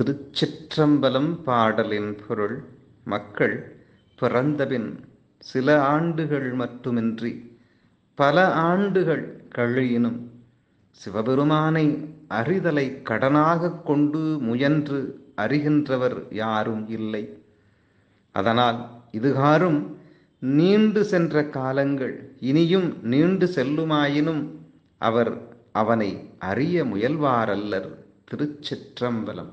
திருச்சிற்றம்பலம் பாடலின் பொருள் மக்கள் பிறந்தபின் சில ஆண்டுகள் மட்டுமின்றி பல ஆண்டுகள் கழியினும் சிவபெருமானை அறிதலை கடனாகக் கொண்டு முயன்று அறிகின்றவர் யாரும் இல்லை. அதனால் இதுகாரும் நீண்டு சென்ற காலங்கள் இனியும் நீண்டு செல்லுமாயினும் அவர் அவனை அறிய முயல்வாரல்லர் திருச்சிற்றம்பலம்.